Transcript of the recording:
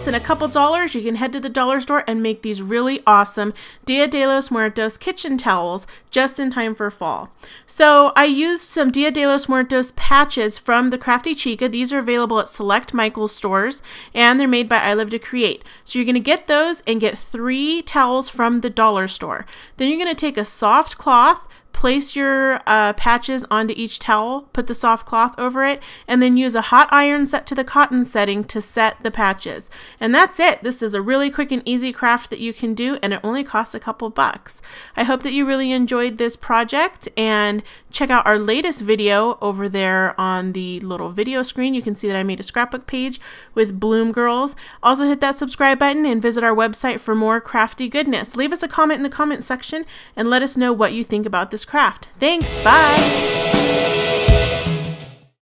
minutes and a couple dollars, you can head to the dollar store and make these really awesome Dia de los Muertos kitchen towels just in time for fall. So I used some Dia de los Muertos patches from the Crafty Chica. These are available at select Michaels stores and they're made by I Love to Create. So you're going to get those and get three towels from the dollar store. Then you're going to take a soft cloth, place your uh, patches onto each towel, put the soft cloth over it, and then use a hot iron set to the cotton setting to set the patches. And that's it. This is a really quick and easy craft that you can do, and it only costs a couple bucks. I hope that you really enjoyed this project, and check out our latest video over there on the little video screen. You can see that I made a scrapbook page with Bloom Girls. Also hit that subscribe button and visit our website for more crafty goodness. Leave us a comment in the comment section and let us know what you think about this craft. Thanks. Bye.